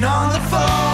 on the phone.